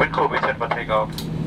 Wind but take takeoff.